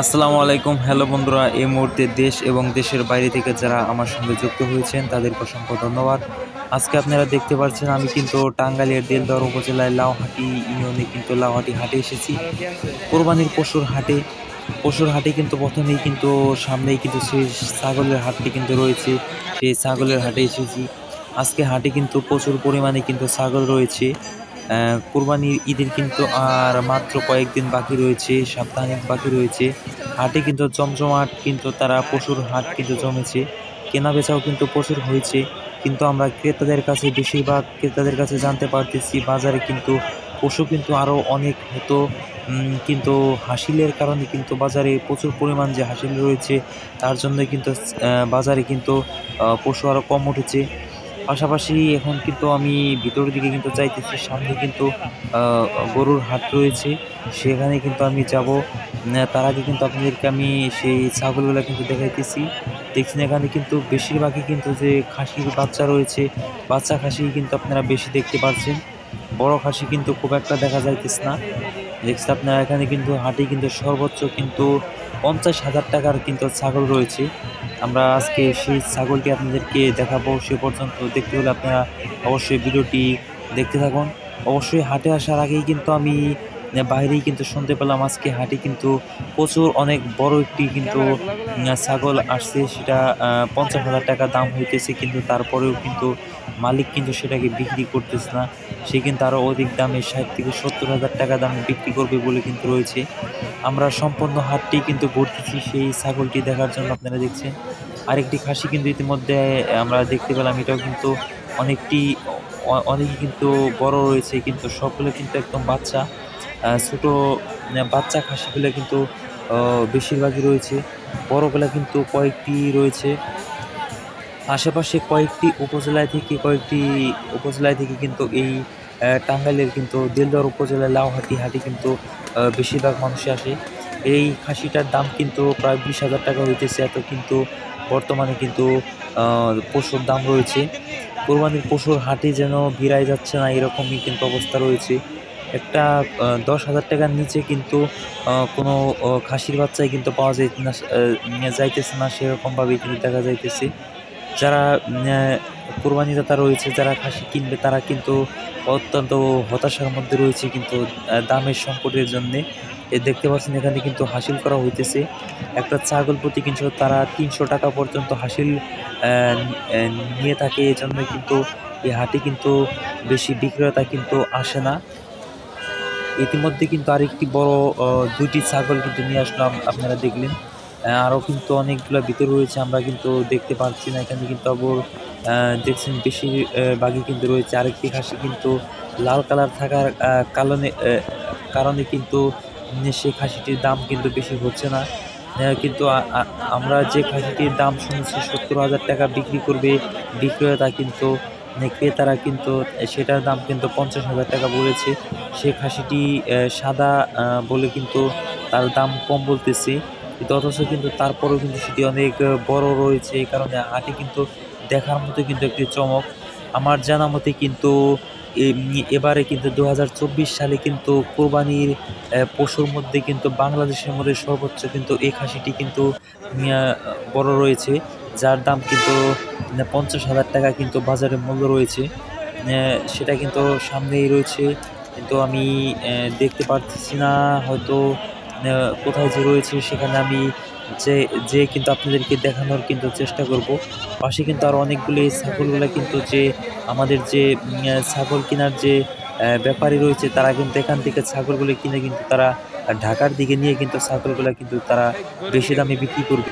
আসসালামু আলাইকুম। হ্যালো বন্ধুরা, এই মুহূর্তে দেশ এবং দেশের বাইরে থেকে যারা আমার সঙ্গে যুক্ত হয়েছেন, তাদেরকে অসংখ্য ধন্যবাদ। আজকে আপনারা দেখতে পাচ্ছেন, আমি কিন্তু টাঙ্গাইলের দেলদর উপজেলায় লাউহাটি ইউনিয়নে কিন্তু লাউহাটি হাটে এসেছি। কোরবানির পশুর হাটে। পশুর হাটে কিন্তু প্রথমেই কিন্তু সামনেই কিন্তু সেই ছাগলের হাটটি কিন্তু রয়েছে। সেই ছাগলের হাটে এসেছি। আজকে হাটে কিন্তু প্রচুর পরিমাণে কিন্তু ছাগল রয়েছে। কোরবানির ঈদের কিন্তু আর মাত্র কয়েকদিন বাকি রয়েছে সপ্তাহানিক বাকি রয়েছে। হাটে কিন্তু জমজমাট কিন্তু তারা পশুর হাট কিন্তু জমেছে। কেনা বেচাও কিন্তু প্রচুর হয়েছে। কিন্তু আমরা ক্রেতাদের কাছে, বেশিরভাগ ক্রেতাদের কাছে জানতে পারতেছি, বাজারে কিন্তু পশু কিন্তু আরও অনেক হতো। কিন্তু হাসিলের কারণে কিন্তু বাজারে প্রচুর পরিমাণ যে হাসিল রয়েছে, তার জন্য কিন্তু বাজারে কিন্তু পশু আরও কম উঠেছে। পাশাপাশি এখন কিন্তু আমি ভিতরের দিকে কিন্তু যাইতেছি, সামনে কিন্তু গরুর হাট রয়েছে। সেখানে কিন্তু আমি যাব। তার আগে কিন্তু আপনাদেরকে আমি সেই ছাগলগুলো কিন্তু দেখাইতেছি। দেখছেন এখানে কিন্তু বেশিরভাগই কিন্তু যে খাসির বাচ্চা রয়েছে, বাচ্চা খাসি কিন্তু আপনারা বেশি দেখতে পাচ্ছেন বড় খাসি কিন্তু খুব একটা দেখা যাইতেছে না। দেখছেন আপনারা এখানে কিন্তু হাটে কিন্তু সর্বোচ্চ কিন্তু পঞ্চাশ হাজার টাকার কিন্তু ছাগল রয়েছে। আমরা আজকে সেই ছাগলটি আপনাদেরকে দেখাবো, সে পর্যন্ত দেখতে হলে আপনারা অবশ্যই ভিডিওটি দেখতে থাকুন। অবশ্যই হাটে আসার আগেই কিন্তু আমি বাইরেই কিন্তু শুনতে পেলাম আজকে হাটে কিন্তু প্রচুর অনেক বড় একটি কিন্তু ছাগল আসছে। সেটা পঞ্চাশ হাজার টাকা দাম হইতেছে কিন্তু তারপরেও কিন্তু মালিক কিন্তু সেটাকে বিক্রি করতেছে না। সে কিন্তু আরও অধিক দামে ষাট থেকে সত্তর হাজার টাকা দামে বিক্রি করবে বলে কিন্তু রয়েছে। আমরা সম্পূর্ণ হাটটি কিন্তু ঘুরতেছি সেই ছাগলটি দেখার জন্য আপনারা দেখছেন। আরেকটি খাসি কিন্তু ইতিমধ্যে আমরা দেখতে পেলাম, এটাও কিন্তু অনেকটি, অ- অনেকই কিন্তু বড় রয়েছে, কিন্তু সবগুলো কিন্তু একদম বাচ্চা। ছোট বাচ্চা খাসিগুলো কিন্তু বেশিরভাগই রয়েছে। বড়গুলা কিন্তু কয়েকটি রয়েছে। আশেপাশে কয়েকটি উপজেলায় থেকে কয়েকটি উপজেলায় থেকে কিন্তু এই টাঙ্গাইলের কিন্তু দেলদর উপজেলার লাউহাটি হাটে কিন্তু বেশিরভাগ মানুষই আসে। এই খাসিটার দাম কিন্তু প্রায় বিশ হাজার টাকা হইতেছে, এত কিন্তু বর্তমানে কিন্তু পশুর দাম রয়েছে। কোরবানির পশুর হাটে যেন ভিড়াই যাচ্ছে না, এরকমই কিন্তু অবস্থা রয়েছে। একটা দশ হাজার টাকার নিচে কিন্তু কোনো খাসির বাচ্চাই কিন্তু পাওয়া যায় না যাইতেছে না, সেরকমভাবেই কিন্তু দেখা যাইতেছে। যারা উম, আহ, কোরবানিদাতা রয়েছে যারা খাসি কিনবে তারা কিন্তু অত্যন্ত হতাশার মধ্যে রয়েছে কিন্তু দামের সংকটের জন্যে। এ দেখতে পাচ্ছেন এখানে কিন্তু হাসিল করা হইতেছে। একটা ছাগল প্রতি কিন্তু তারা তিনশো টাকা পর্যন্ত হাসিল নিয়ে থাকে। এই জন্য কিন্তু এই হাটে কিন্তু বেশি বিক্রেতা কিন্তু আসে না। ইতিমধ্যে কিন্তু আরেকটি বড় দুইটি ছাগল কিন্তু নিয়ে আসলাম আপনারা দেখলেন। আরও কিন্তু অনেকগুলো ভিতর রয়েছে, আমরা কিন্তু দেখতে পাচ্ছি না। এখানে কিন্তু আবার দেখছেন বেশি বাঘই কিন্তু রয়েছে। আরেকটি খাসি কিন্তু লাল কালার থাকার কারণে কারণে কিন্তু সেই খাসিটির দাম কিন্তু বেশি হচ্ছে না। কিন্তু আমরা যে খাসিটির দাম শুনেছি, সত্তর হাজার টাকা বিক্রি করবে বিক্রেতা কিন্তু মানে ক্রেতারা কিন্তু, সেটার দাম কিন্তু পঞ্চাশ হাজার টাকা বলেছে। সে খাসিটি সাদা বলে কিন্তু তার দাম কম বলতেছে। কিন্তু অথচ কিন্তু তারপরেও কিন্তু সেটি অনেক বড় রয়েছে। এই কারণে হাটে কিন্তু দেখার মতো কিন্তু একটি চমক। আমার জানা মতে কিন্তু এবারে কিন্তু দু হাজার চব্বিশ সালে কিন্তু কোরবানির পশুর মধ্যে কিন্তু বাংলাদেশের মধ্যে সর্বোচ্চ কিন্তু এই খাসিটি কিন্তু বড় রয়েছে। যার দাম কিন্তু পঞ্চাশ হাজার টাকা কিন্তু বাজারে মূল্য রয়েছে। সেটা কিন্তু সামনেই রয়েছে। কিন্তু আমি দেখতে পারতেছি না, হয়তো কোথায় যে রয়েছে, সেখানে আমি যে যে কিন্তু আপনাদেরকে দেখানোর কিন্তু চেষ্টা করব। পাশে কিন্তু আর অনেকগুলি ছাগলগুলো কিন্তু যে, আমাদের যে ছাগল কেনার যে ব্যাপারী রয়েছে, তারা কিন্তু এখান থেকে ছাগলগুলো কিনে কিন্তু তারা ঢাকার দিকে নিয়ে কিন্তু ছাগলগুলো কিন্তু তারা বেশি দামে বিক্রি করবে।